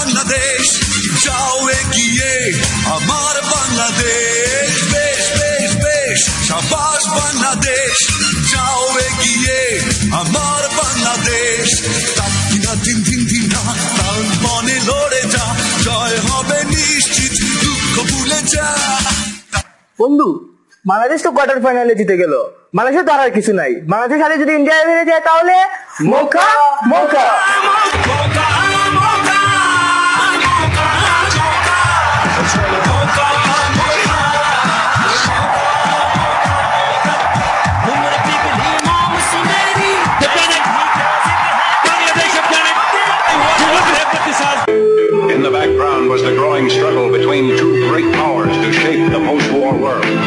বাংলাদেশ, যাও এগিয়ে। আমার বাংলাদেশ, বেশ বেশ বেশ। সাবাস বাংলাদেশ, যাও এগিয়ে। আমার বাংলাদেশ বন্ধু, বাংলাদেশ তো কোয়ার্টার ফাইনালে জিতে গেল। বাংলাদেশে তো আর কিছু নাই। বাংলাদেশের সাথে যদি ইন্ডিয়া হেরে যায়, তাহলে মোকা মোকা। background was the growing struggle between two great powers to shape the post-war world.